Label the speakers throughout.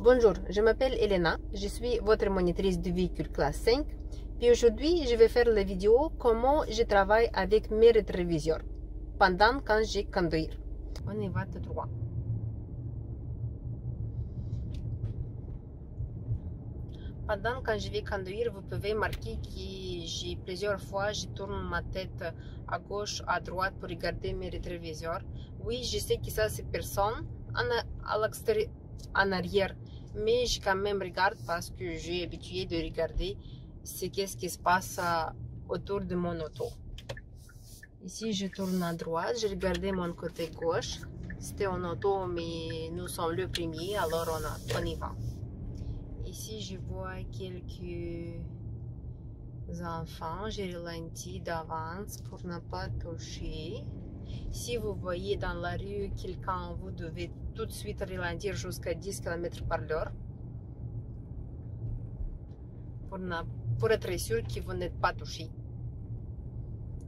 Speaker 1: Bonjour, je m'appelle Elena, je suis votre monitrice de véhicule classe 5. Puis aujourd'hui, je vais faire la vidéo comment je travaille avec mes rétroviseurs pendant quand je conduire. On y va tout droit. Pendant quand je vais conduire, vous pouvez marquer que j'ai plusieurs fois, je tourne ma tête à gauche, à droite pour regarder mes rétroviseurs. Oui, je sais que ça c'est personne à l'extérieur, en arrière, mais je quand même regarde parce que j'ai habitué de regarder ce qu'est-ce qui se passe autour de mon auto. Ici, je tourne à droite, je regardais mon côté gauche. C'était en auto, mais nous sommes le premier, alors on, a, on y va. Ici, je vois quelques enfants. J'ai ralenti d'avance pour ne pas toucher. Si vous voyez dans la rue quelqu'un, vous devez suite ralentir jusqu'à 10 km par pour, pour, être sûr que vous n'êtes pas touché.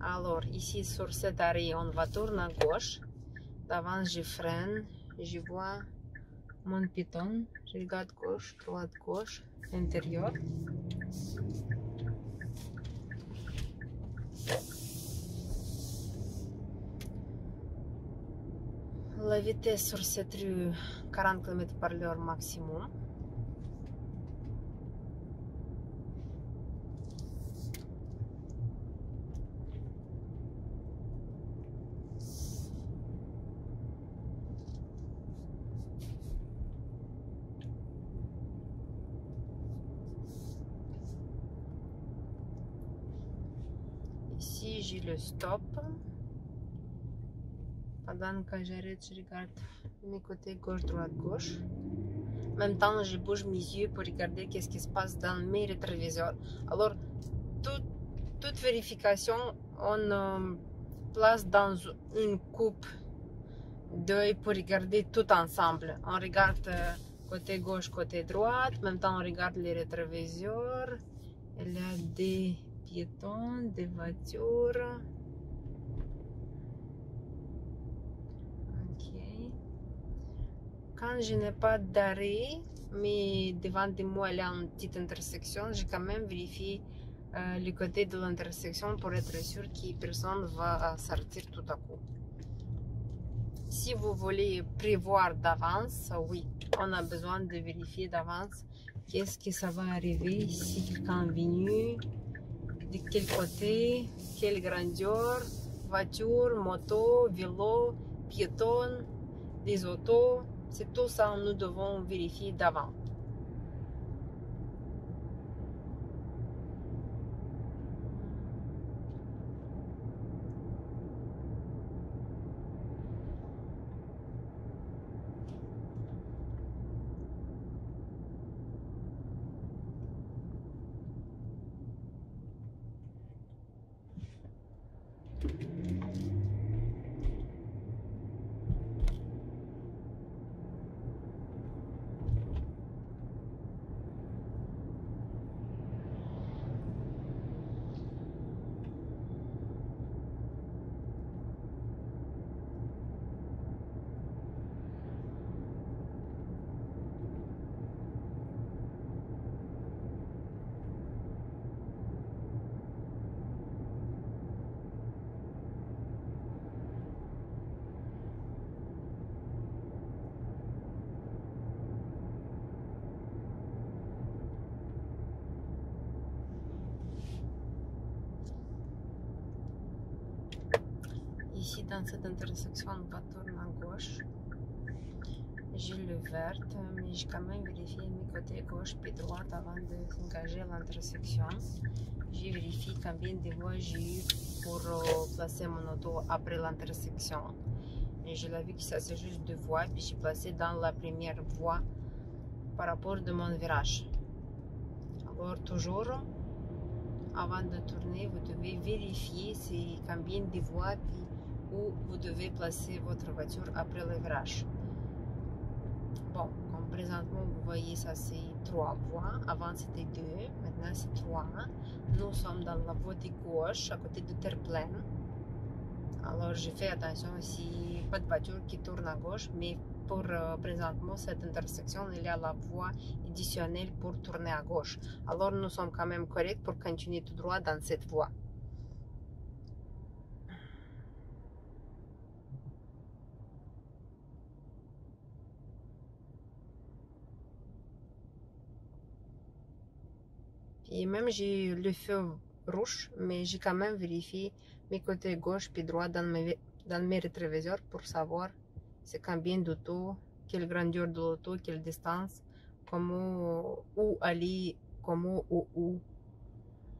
Speaker 1: Alors, ici sur cet arrêt, on va tourner à gauche. D'avance, je freine. Je vois mon piton. Je regarde gauche, droite, gauche, intérieur. La vitesse sur cette rue, 40 km par l'heure maximum. Ici, j'ai le stop. Pendant que j'arrête, je regarde mes côtés gauche, droite, gauche. En même temps, je bouge mes yeux pour regarder qu'est-ce qui se passe dans mes rétroviseurs. Alors, toute vérification, on euh, place dans une coupe d'œil pour regarder tout ensemble. On regarde euh, côté gauche, côté droite. En même temps, on regarde les rétroviseurs. Il y a des piétons, des voitures. Quand je n'ai pas d'arrêt, mais devant de moi a une petite intersection, j'ai quand même vérifié euh, le côté de l'intersection pour être sûr que personne va sortir tout à coup. Si vous voulez prévoir d'avance, oui, on a besoin de vérifier d'avance qu'est-ce que ça va arriver, si quelqu'un est venu, de quel côté, quelle grandeur, voiture, moto, vélo, piéton, des autos, c'est tout ça nous devons vérifier d'avant. Ici, dans cette intersection, on va tourner à gauche. J'ai le vert, mais j'ai quand même vérifié mes côtés gauche et droite avant de s'engager à l'intersection. J'ai vérifié combien de voies j'ai eu pour placer mon auto après l'intersection. Et je l'ai vu que ça c'est juste deux voies, puis j'ai placé dans la première voie par rapport de mon virage. Alors toujours, avant de tourner, vous devez vérifier combien de voies, puis où vous devez placer votre voiture après le virage. Bon, comme présentement vous voyez ça c'est trois voies, avant c'était deux, maintenant c'est trois. Nous sommes dans la voie de gauche à côté de terre pleine. Alors, j'ai fait attention si pas de voiture qui tourne à gauche, mais pour euh, présentement cette intersection, il y a la voie additionnelle pour tourner à gauche. Alors, nous sommes quand même corrects pour continuer tout droit dans cette voie. Et même j'ai le feu rouge, mais j'ai quand même vérifié mes côtés gauche puis droit dans mes, dans mes rétroviseurs pour savoir c'est combien d'auto, quelle grandeur de l'auto, quelle distance, comment, où aller, comment ou où,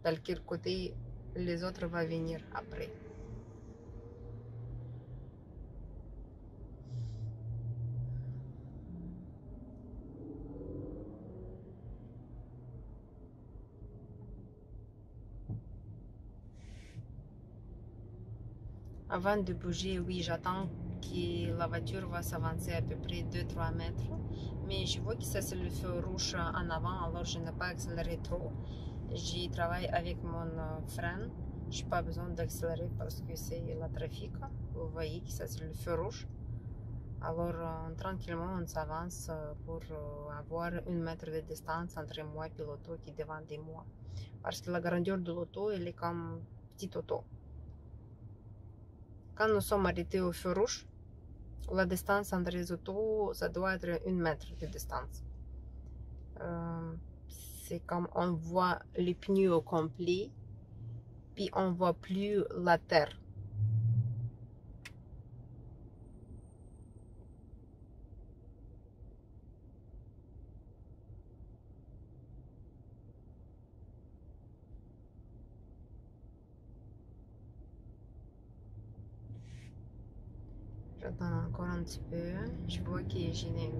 Speaker 1: dans quel côté les autres vont venir après. Avant de bouger, oui, j'attends que la voiture va s'avancer à peu près 2-3 mètres. Mais je vois que ça c'est le feu rouge en avant, alors je n'ai pas accéléré trop. J'y travaille avec mon frein. Je n'ai pas besoin d'accélérer parce que c'est le trafic. Vous voyez que ça c'est le feu rouge. Alors tranquillement on s'avance pour avoir une mètre de distance entre moi et l'auto qui est devant de moi. Parce que la grandeur de l'auto, elle est comme petite auto. Quand nous sommes arrêtés au feu rouge, la distance entre les autos, ça doit être une mètre de distance. Euh, c'est comme on voit les pneus au complet, puis on voit plus la terre. Encore un petit peu. Je vois que j'ai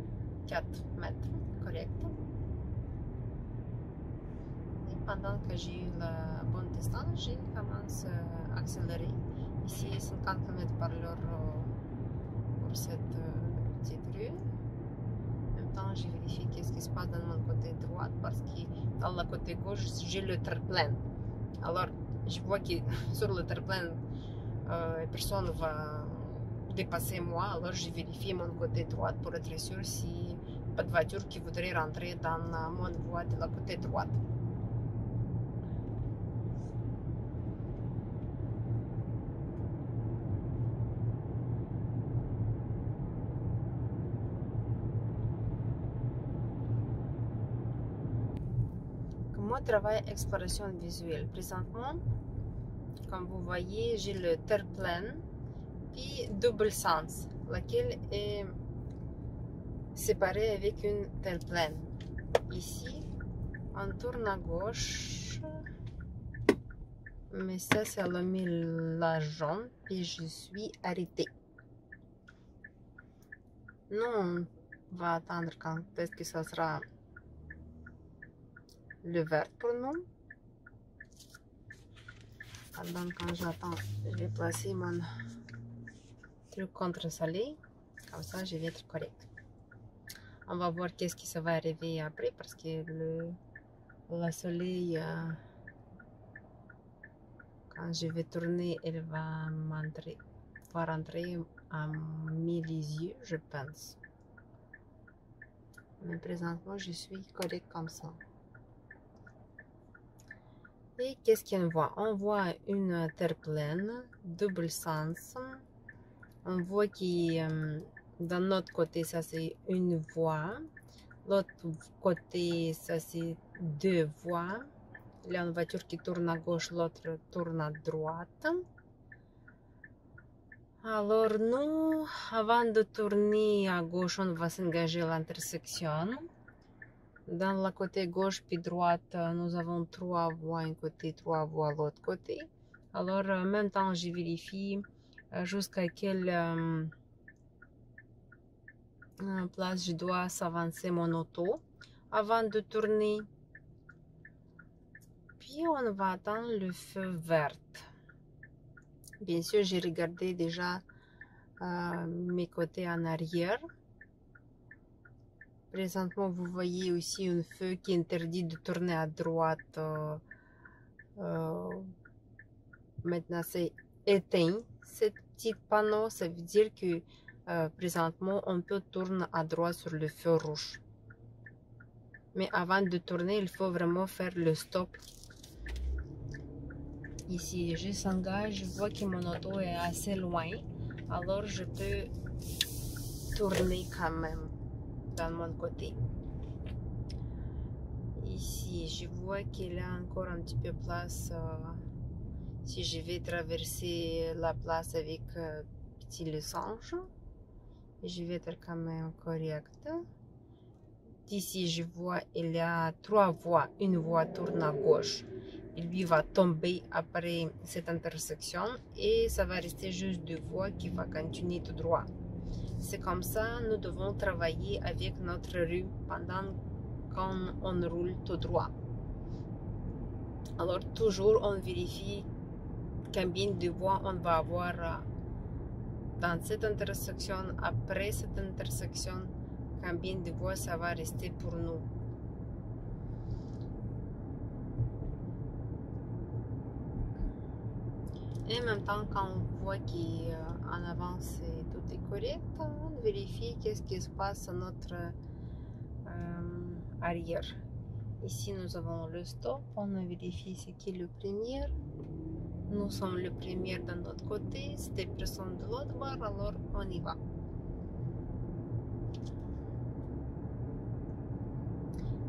Speaker 1: 4 mètres correct. Et pendant que j'ai eu la bonne distance, j'ai commencé à accélérer. Ici, 50 km par l'heure pour cette petite rue. En même temps, j'ai vérifié qu'est-ce qui se passe dans mon côté droit parce que dans le côté gauche, j'ai le terre-plein. Alors, je vois que sur le terre-plein, euh, personne ne va dépasser moi, alors j'ai vérifié mon côté droit pour être sûr si pas de voiture qui voudrait rentrer dans mon voie de la côté droite. Moi, travaille exploration visuelle. Présentement, comme vous voyez, j'ai le terre-plein puis double sens, laquelle est séparée avec une terre pleine. Ici, on tourne à gauche, mais ça, c'est le la jaune, puis je suis arrêtée. Nous, on va attendre quand est-ce que ça sera le vert pour nous. Pendant quand j'attends, je vais placer mon truc contre soleil. Comme ça, je vais être correct. On va voir qu'est-ce qui se va arriver après parce que le, le soleil, quand je vais tourner, elle va m'entrer, va rentrer à mes yeux, je pense. Mais présentement, je suis correct comme ça. Et qu'est-ce qu'on voit On voit une terre pleine, double sens, on voit que euh, notre côté, ça c'est une voie. L'autre côté, ça c'est deux y a une voiture qui tourne à gauche, l'autre tourne à droite. Alors nous, avant de tourner à gauche, on va s'engager à l'intersection. Dans le côté gauche puis droite, nous avons trois voies un côté, trois voies l'autre côté. Alors, en même temps, je vérifie euh, jusqu'à quelle euh, euh, place je dois s'avancer mon auto avant de tourner. Puis on va attendre le feu vert. Bien sûr, j'ai regardé déjà mes côtés en arrière. Présentement, vous voyez aussi un feu qui interdit de tourner à droite. maintenant, c'est éteint cette petit panneau, ça veut dire que euh, présentement, on peut tourner à droite sur le feu rouge. Mais avant de tourner, il faut vraiment faire le stop. Ici, je s'engage, je vois que mon auto est assez loin. Alors, je peux tourner quand même dans mon côté. Ici, je vois qu'il y a encore un petit peu de place. Euh, si je vais traverser la place avec euh, petit losange, je vais être quand même correct. D'ici, je vois il y a trois voies. Une voie tourne à gauche. Il lui va tomber après cette intersection et ça va rester juste deux voies qui va continuer tout droit. C'est comme ça, nous devons travailler avec notre rue pendant qu'on roule tout droit. Alors toujours on vérifie combien de voies on va avoir euh, dans cette intersection, après cette intersection, combien de voies ça va rester pour nous. Et en même temps, quand on voit qu'en avant tout est correct, on vérifie qu'est-ce qui se passe à notre euh, arrière. Ici, nous avons le stop. On vérifie ce qui est le premier. Nous sommes le premier de notre côté. C'était personne de l'autre bord, alors on y va.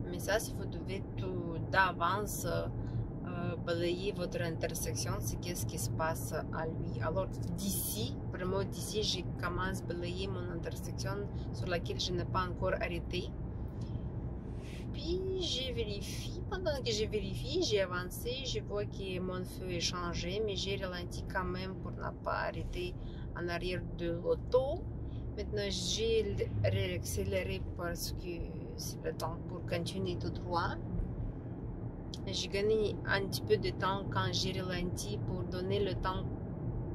Speaker 1: Mais ça, si vous devez tout d'avance euh, balayer votre intersection, c'est qu'est-ce qui se passe à lui. Alors d'ici, vraiment d'ici, je commence à balayer mon intersection sur laquelle je n'ai pas encore arrêté. Puis je vérifie, pendant que je vérifie, j'ai avancé, je vois que mon feu est changé, mais j'ai ralenti quand même pour ne pas arrêter en arrière de l'auto. Maintenant, j'ai réaccéléré parce que c'est le temps pour continuer tout droit. J'ai gagné un petit peu de temps quand j'ai ralenti pour donner le temps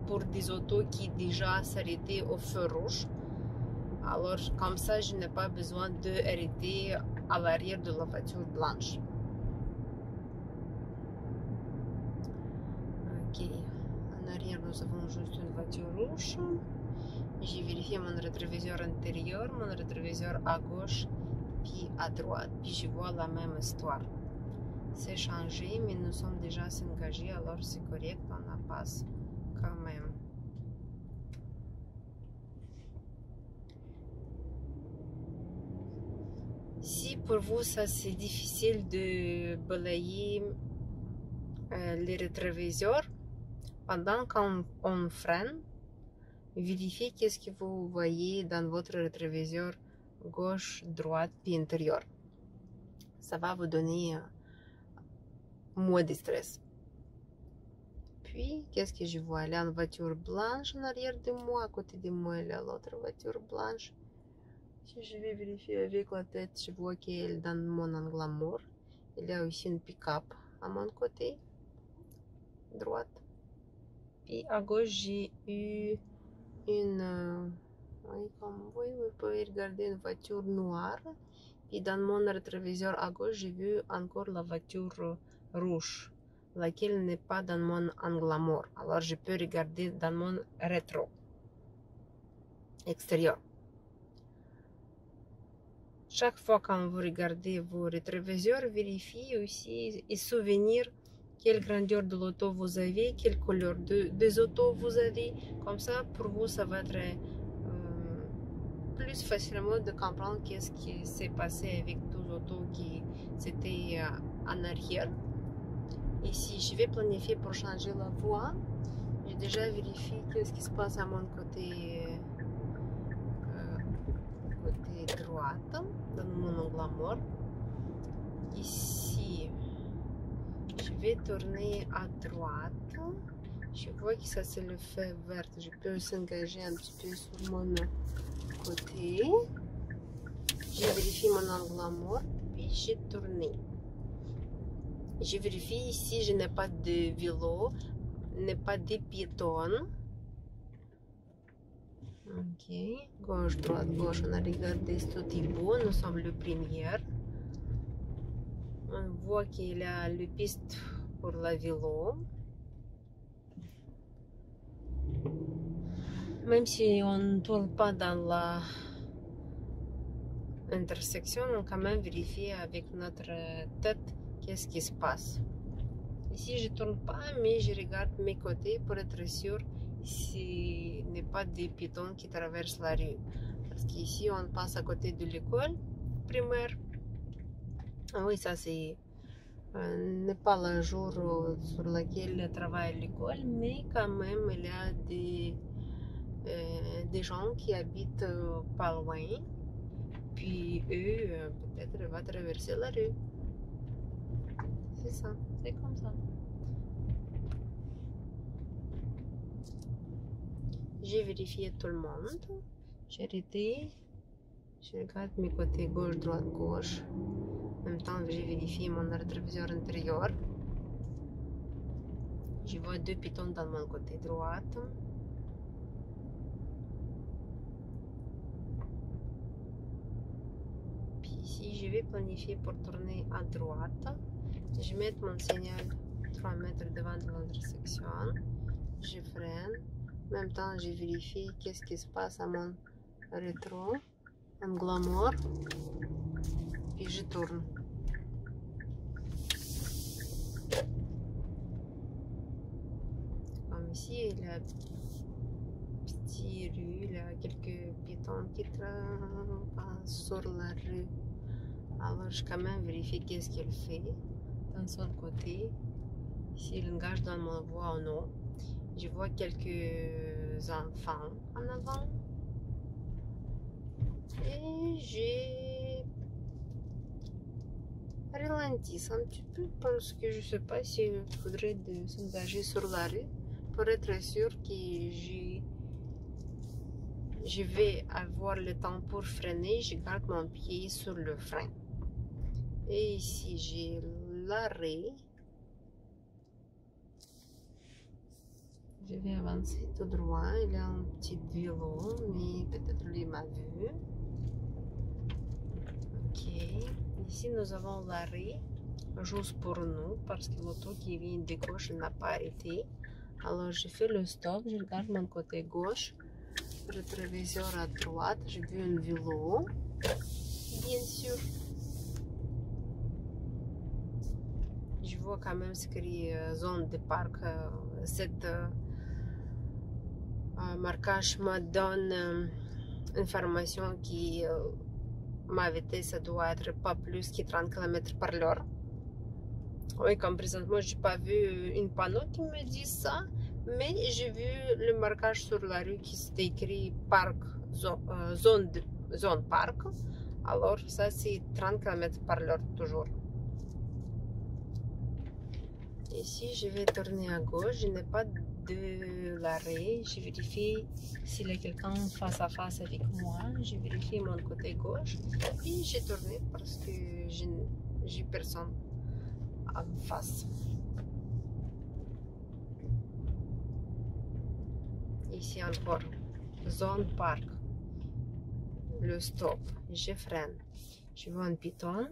Speaker 1: pour des autos qui déjà s'arrêtaient au feu rouge. Alors, comme ça, je n'ai pas besoin d'arrêter à l'arrière de la voiture blanche. Ok, en arrière, nous avons juste une voiture rouge. J'ai vérifié mon rétroviseur intérieur, mon rétroviseur à gauche, puis à droite, puis je vois la même histoire. C'est changé, mais nous sommes déjà engagés, alors c'est correct, on a passe quand même. Si pour vous ça c'est difficile de balayer euh, les rétroviseurs, pendant qu'on on freine, vérifiez qu'est-ce que vous voyez dans votre rétroviseur gauche, droite, puis intérieur. Ça va vous donner euh, moins de stress. Puis, qu'est-ce que je vois? Là, une voiture blanche en arrière de moi. À côté de moi, a l'autre voiture blanche. Je vais vérifier avec la tête, je vois qu'elle est dans mon angle mort. Il y a aussi une pick-up à mon côté, droite. Puis à gauche, j'ai eu une... Euh, oui, comme vous, vous pouvez regarder une voiture noire. Puis dans mon rétroviseur à gauche, j'ai vu encore la voiture rouge, laquelle n'est pas dans mon angle mort. Alors je peux regarder dans mon rétro extérieur. Chaque fois quand vous regardez vos rétroviseurs, vérifiez aussi et souvenir quelle grandeur de l'auto vous avez, quelle couleur de, des autos vous avez. Comme ça, pour vous, ça va être euh, plus facilement de comprendre qu'est-ce qui s'est passé avec tous les autos qui étaient euh, en arrière. Ici, je vais planifier pour changer la voie. J'ai déjà vérifié qu'est-ce qui se passe à mon côté droite dans mon angle mort. Ici, je vais tourner à droite. Je vois que ça c'est le feu vert. Je peux s'engager un petit peu sur mon côté. Je vérifie mon angle mort, puis j'ai tourné. Je vérifie ici, je n'ai pas de vélo, n'est pas de piétonne. Ok, gauche, droite, gauche, on a regardé ce beau, nous sommes le premier. On voit qu'il a le piste pour la vélo. même si on ne tourne pas dans la intersection, on quand même vérifier avec notre tête qu'est-ce qui se passe. Ici, je tourne pas, mais je regarde mes côtés pour être sûr s'il n'est pas des piétons qui traversent la rue. Parce qu'ici, on passe à côté de l'école primaire. Ah oui, ça c'est euh, n'est pas le jour sur lequel travaille l'école, mais quand même, il y a des, euh, des gens qui habitent pas loin. Puis eux, peut-être, vont traverser la rue. C'est ça, c'est comme ça. J'ai vérifié tout le monde. J'ai arrêté. Je regarde mes côtés gauche, droite, gauche. En même temps, j'ai vérifié mon rétroviseur intérieur. Je vois deux pitons dans mon côté droite. Puis ici, je vais planifier pour tourner à droite. Je mets mon signal 3 mètres devant l'intersection. Je freine. Même temps, je vérifie qu'est-ce qui se passe à mon rétro, un glamour. Puis je tourne. Comme ici, il y a petite rue, a quelques piétons qui passent sur la rue. Alors, je quand même vérifie qu'est-ce qu'elle fait dans son côté, s'il engage dans ma voie ou non. Je vois quelques enfants en avant. Et j'ai ralenti un petit peu parce que je sais pas s'il faudrait de s'engager sur la rue pour être sûr que je, je vais avoir le temps pour freiner. Je garde mon pied sur le frein. Et ici, j'ai l'arrêt. Je vais avancer tout droit. Il y a un petit vélo, mais peut-être lui m'a vu. Ok. Ici, nous avons l'arrêt, juste pour nous, parce que l'auto qui vient de gauche n'a pas arrêté. Alors, je fais le stop, je regarde mon côté gauche, rétroviseur à droite, j'ai vu un vélo, bien sûr. Je vois quand même ce qu'il zone de parc. Cette marquage me donne information qui ma vitesse doit être pas plus que 30 km par l'heure. Oui, comme présentement, je n'ai pas vu une panneau qui me dit ça, mais j'ai vu le marquage sur la rue qui s'est écrit parc, zone, zone parc. Alors, ça, c'est 30 km par l'heure toujours. Ici, je vais tourner à gauche. Je n'ai pas de l'arrêt. Je vérifie s'il y a quelqu'un face à face avec moi. Je vérifie mon côté gauche. Et j'ai tourné parce que j'ai personne en face. Ici encore, zone parc. Le stop. Je freine. Je vois un piton.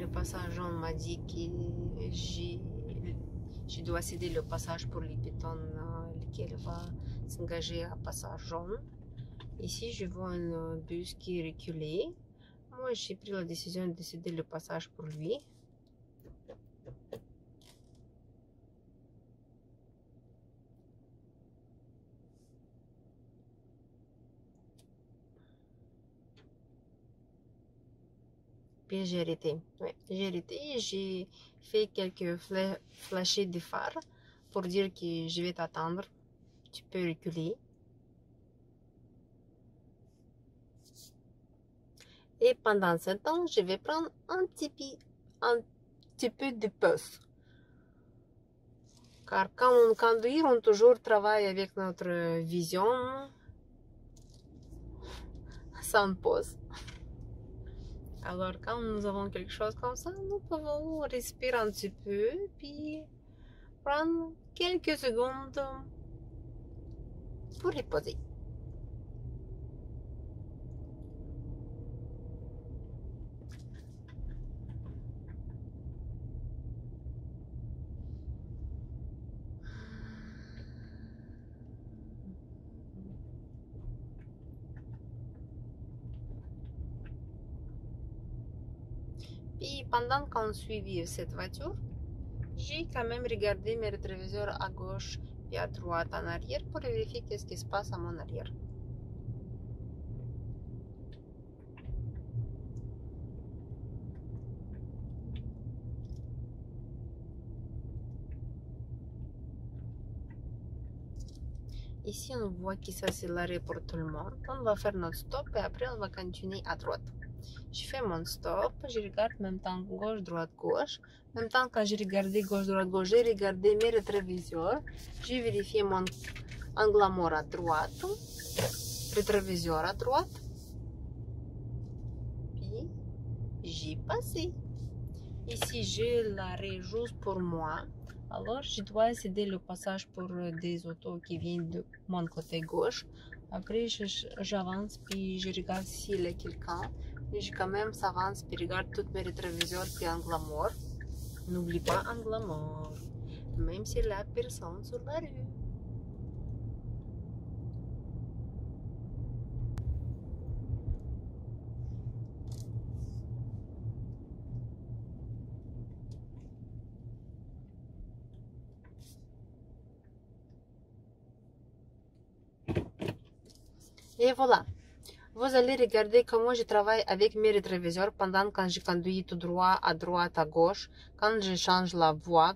Speaker 1: Le passage m'a dit que je dois céder le passage pour les piétons lequel va s'engager à passage jaune. Ici, je vois un bus qui est reculé. Moi, j'ai pris la décision de céder le passage pour lui. J'ai arrêté. J'ai arrêté. J'ai fait quelques flashés de phare pour dire que je vais t'attendre. Tu peux reculer. Et pendant ce temps, je vais prendre un petit, peu, un petit peu de pause. Car quand on conduit, on toujours travaille avec notre vision sans pause. Alors, quand nous avons quelque chose comme ça, nous pouvons respirer un petit peu, puis prendre quelques secondes pour pendant qu'on suivit cette voiture, j'ai quand même regardé mes rétroviseurs à gauche et à droite en arrière pour vérifier qu'est-ce qui se passe à mon arrière. Ici, on voit qu'il s'accélère pour tout le monde. On va faire notre stop et après, on va continuer à droite. Je fais mon stop, je regarde même temps gauche, droite, gauche. Même temps, quand j'ai regardé gauche, droite, gauche, j'ai regardé mes rétroviseurs. J'ai vérifié mon angle mort à droite, rétroviseur à droite. Puis, j'ai passé. Ici, j'ai l'arrêt juste pour moi. Alors, je dois céder le passage pour des autos qui viennent de mon côté gauche. Après, j'avance puis je regarde s'il y a quelqu'un. Et je quand même s'avance puis regarde tous mes rétroviseurs puis angle mort. N'oublie pas angle mort. Même si la personne sur la rue. Et voilà. Vous allez regarder comment je travaille avec mes rétroviseurs pendant quand je conduis tout droit, à droite, à gauche. Quand je change la voie,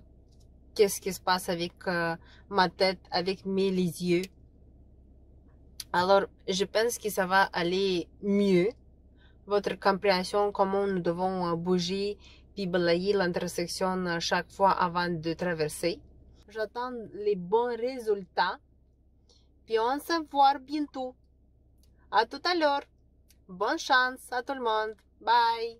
Speaker 1: qu'est-ce qui se passe avec euh, ma tête, avec mes yeux? Alors, je pense que ça va aller mieux. Votre compréhension, comment nous devons euh, bouger puis balayer l'intersection euh, chaque fois avant de traverser. J'attends les bons résultats. Puis on se voit bientôt. À tout à l'heure. Bonne chance à tout le monde. Bye.